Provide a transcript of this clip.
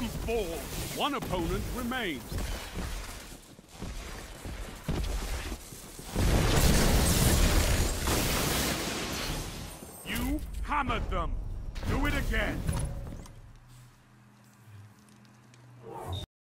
them fall. One opponent remains. You hammered them. Do it again.